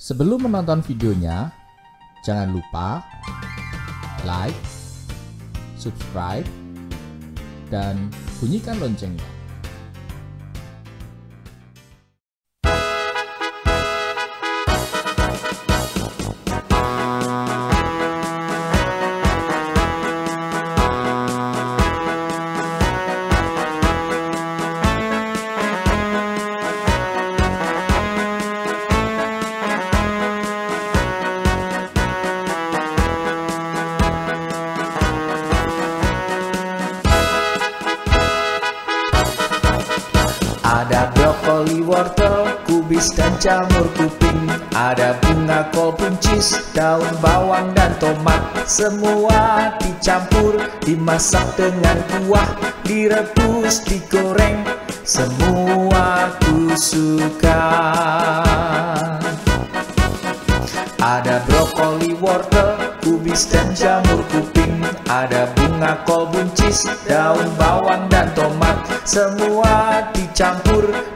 Sebelum menonton videonya, jangan lupa like, subscribe, dan bunyikan loncengnya. Wortel, kubis dan jamur kuping. Ada bunga kol buncis, daun bawang dan tomat. Semua dicampur, dimasak dengan kuah Direbus, digoreng, semua ku suka ada brokoli, wortel, kubis dan jamur kuping. Ada bunga kol buncis, daun bawang dan tomat. Semua dicampur,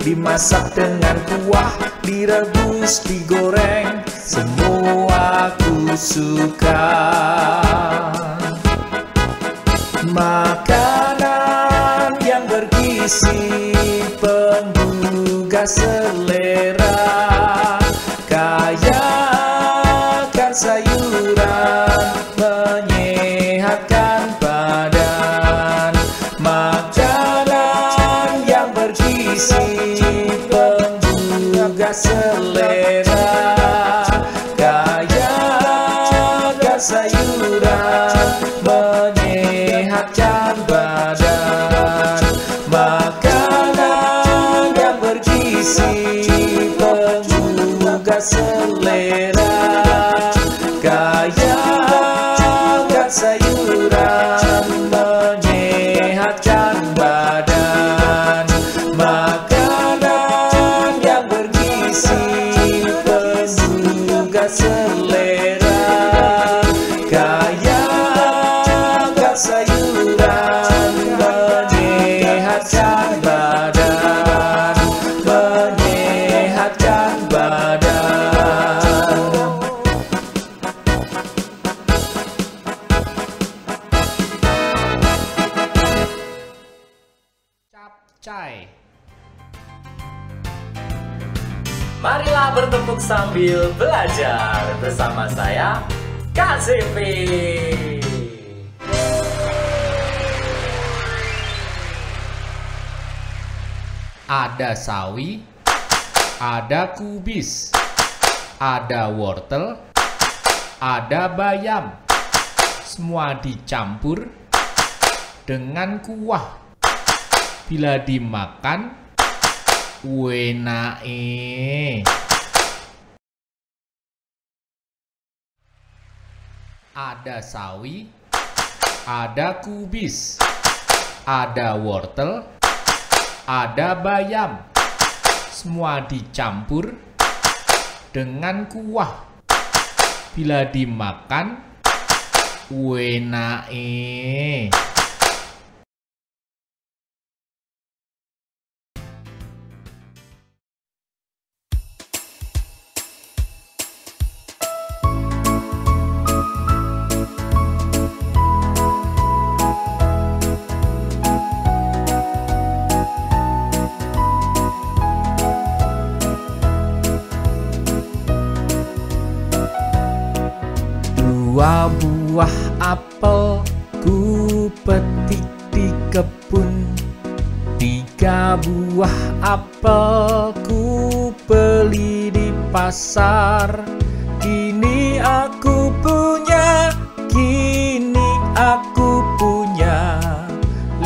dimasak dengan kuah Direbus, digoreng, semua ku suka. Makanan yang bergizi penggugah selera selera. Kaya akan sayuran Capcay Marilah bertepuk sambil belajar bersama saya KZP. Ada sawi, ada kubis, ada wortel, ada bayam. Semua dicampur dengan kuah. Bila dimakan, wenae. Ada sawi, ada kubis, ada wortel, ada bayam. Semua dicampur dengan kuah. Bila dimakan, wenae. Buah apel ku petik di kebun. Tiga buah apel ku beli di pasar. Kini aku punya, kini aku punya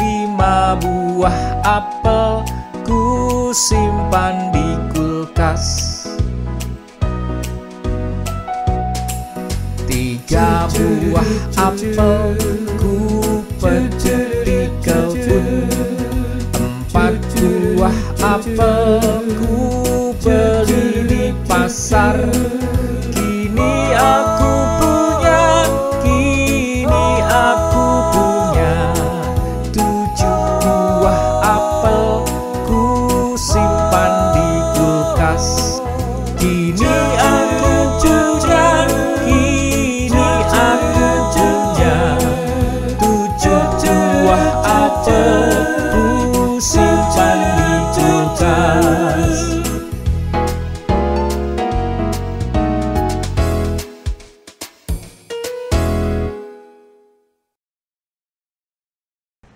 Lima buah apel ku simpan di kulkas Tiga buah apel ku petik di kebun Empat buah apel ku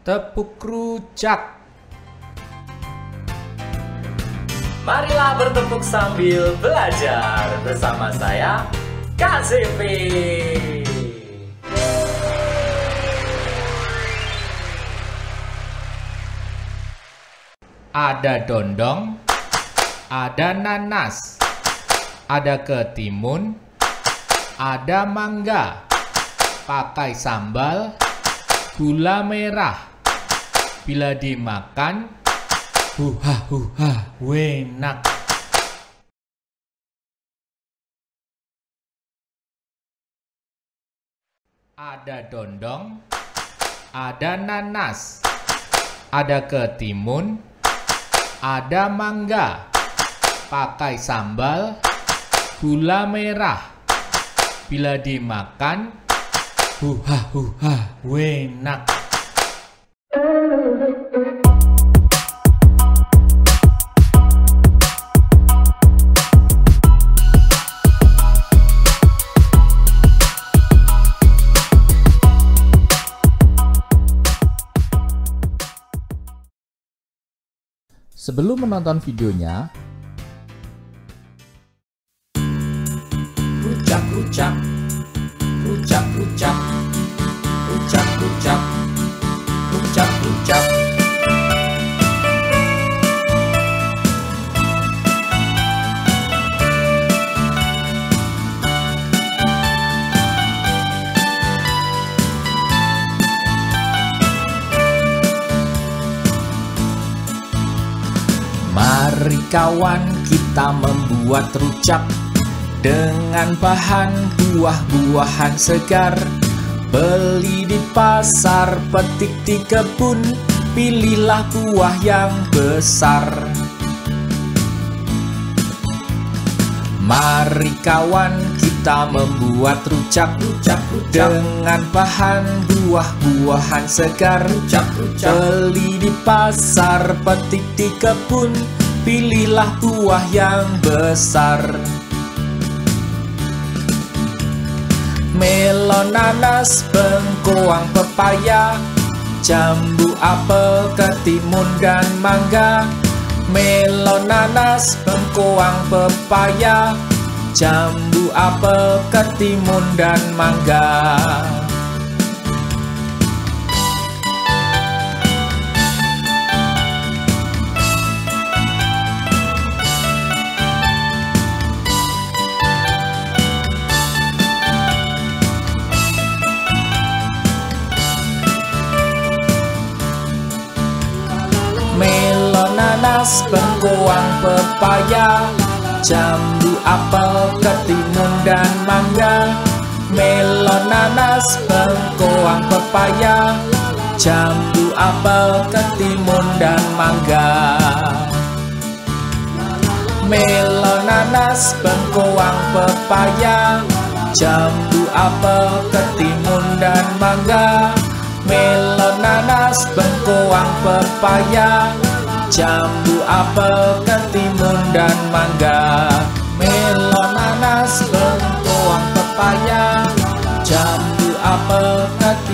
tepuk rujak. Marilah bertepuk sambil belajar bersama saya, KZP. Ada dondong, ada nanas, ada ketimun, ada mangga, pakai sambal, gula merah. Bila dimakan, huha huha, enak. Ada dondong, ada nanas, ada ketimun, ada mangga, pakai sambal, gula merah. Bila dimakan, huha huha, enak. Sebelum menonton videonya, kawan kita membuat rujak dengan bahan buah-buahan segar. Beli di pasar, petik di kebun, pilihlah buah yang besar. Mari kawan kita membuat Rujak, rujak, dengan bahan buah-buahan segar. Beli di pasar, petik di kebun, pilihlah buah yang besar. Melon, nanas, bengkoang, pepaya, jambu, apel, ketimun, dan mangga. Melon, nanas, bengkoang, pepaya, jambu, apel, ketimun, dan mangga. Bengkoang, pepaya, jambu, apel, ketimun, dan mangga. Melon, nanas, bengkoang, pepaya, jambu, apel, ketimun, dan mangga. Melon, nanas, bengkoang, pepaya, jambu, apel, ketimun, dan mangga. Melon, nanas, bengkoang, pepaya, jambu, apel, ketimun, dan mangga. Melon, nanas, bengkoang, pepaya, jambu, apel, mangga.